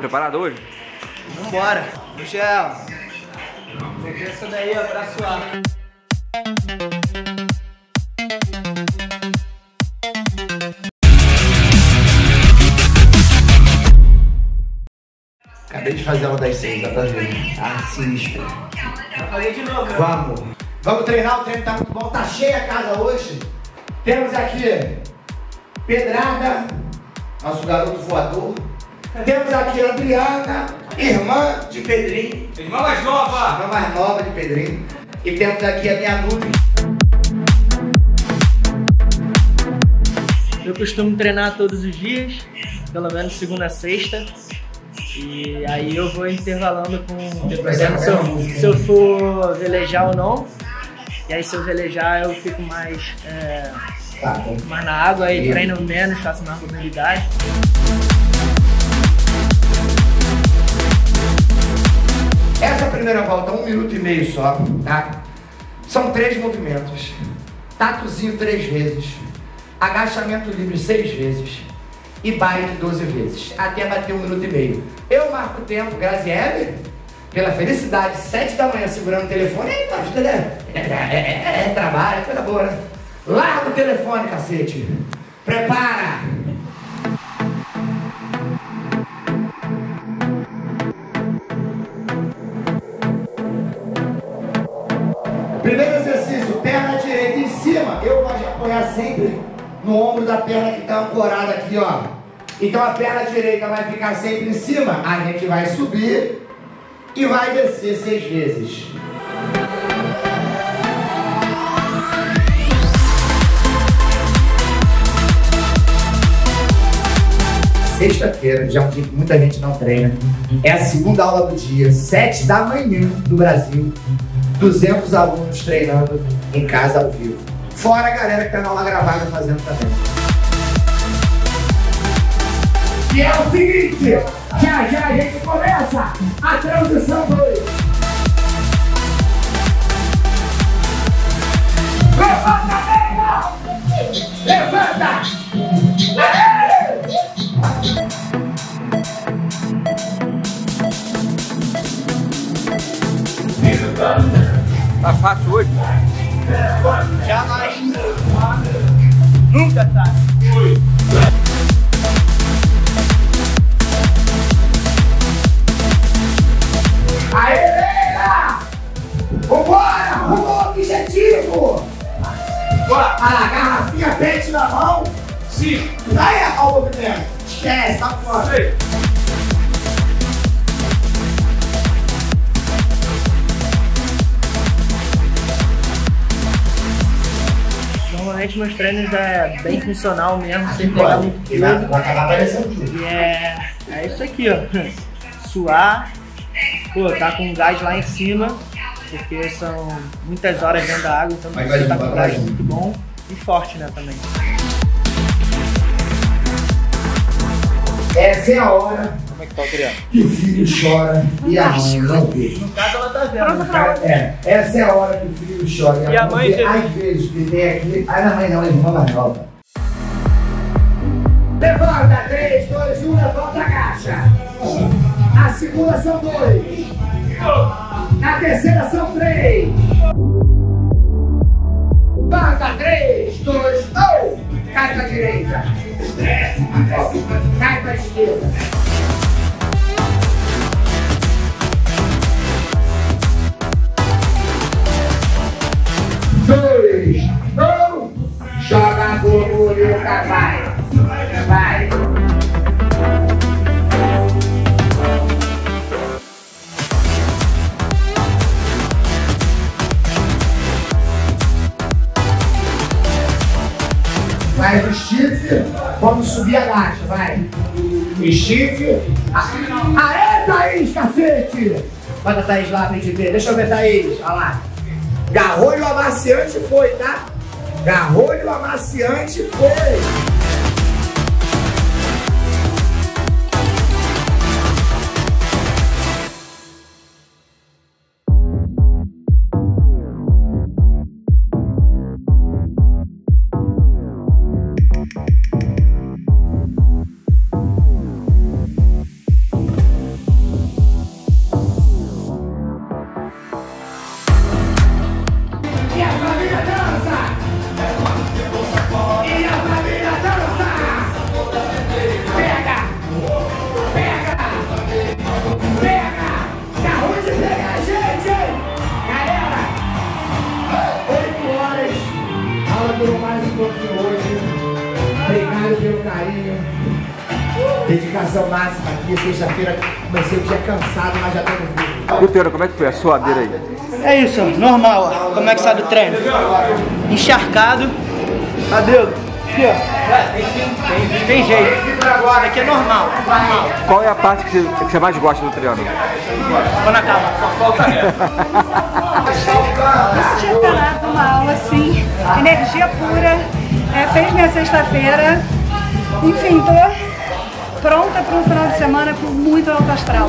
preparado hoje? Vambora. Michel. Vou ter essa daí, ó, pra suar. Acabei de fazer uma das seis, dá pra ver. Tá sinistra. Vou fazer de novo, né? Vamos. Vamos treinar, o treino tá muito bom. Tá cheia a casa hoje. Temos aqui Pedrada, nosso garoto voador. Temos aqui a Adriana, irmã de Pedrinho. Irmã mais nova! Irmã mais nova de Pedrinho. E temos aqui a minha nuvem. Eu costumo treinar todos os dias, pelo menos segunda a sexta. E aí eu vou intervalando com. Dependendo se eu, se eu for velejar ou não. E aí se eu velejar eu fico mais, é, Tá mais na água, aí treino menos, faço mais mobilidade. Volta, um minuto e meio só, tá? São três movimentos. Tatuzinho três vezes. Agachamento livre seis vezes. E bike 12 vezes. Até bater um minuto e meio. Eu marco o tempo, Graziele, pela felicidade, sete da manhã segurando o telefone. Eita, vida é, é, é, é trabalho, é coisa boa, né? Larga o telefone, cacete. Prepara! Primeiro exercício, perna direita em cima. Eu gosto de apoiar sempre no ombro da perna que está ancorada aqui, ó. Então a perna direita vai ficar sempre em cima. A gente vai subir e vai descer seis vezes. Sexta-feira, já um dia que muita gente não treina. É a segunda aula do dia, sete da manhã do Brasil. 200 alunos treinando em casa ao vivo. Fora a galera que tá na aula gravada fazendo também. E é o seguinte, já já a gente começa a transição 2. Levanta a! Levanta! Tá fácil hoje? Jamais. Nunca tá. Aê, Leila! Vambora! Arrumou o objetivo! Bora! Ah, garrafinha pente na mão! Sim! Vai errar o movimento! Esquece, tá fora! Meus treinos é bem funcional mesmo, sem pegar muito peso. E é, é isso aqui, ó. Suar, pô, tá com gás lá em cima, porque são muitas horas dentro da água, então você tá com junto, gás muito bom e forte, né, também. Essa é a hora Como é que tá o criado? que o filho chora e a mãe não vê. No caso ela tá vendo. É, essa é a hora que o filho chora E a mãe vê. teve- Às vezes que tem aqui. Aí na mãe não, é irmã mais nova. Levanta, 3, 2, 1, levanta a caixa. Na segunda são dois. Na terceira são três. Levanta, 3, 2, 1. Cai pra direita. Cai pra esquerda. Vai, vai. Vai no chifre, vamos subir a laje, vai. E chifre. Aê, Thaís, cacete! Bota a Thaís lá pra gente ver. Deixa eu ver, Thaís. Olha lá. Garrolho amaciante foi, tá? Garrolho amaciante foi. Carinho. Dedicação máxima aqui, sexta-feira comecei o dia cansado, mas já no vídeo. Luteiro, como é que foi a suadeira aí? É isso, normal. Como é que sai do treino? Encharcado. Cadê? Aqui, ó. Tem jeito. Isso aqui é normal. Normal. Qual é a parte que você, que você mais gosta do treino? Quando acaba. Nunca tinha treinado uma aula assim, energia pura, é, fez minha sexta-feira. Enfim, tô pronta para um final de semana com muito alto astral.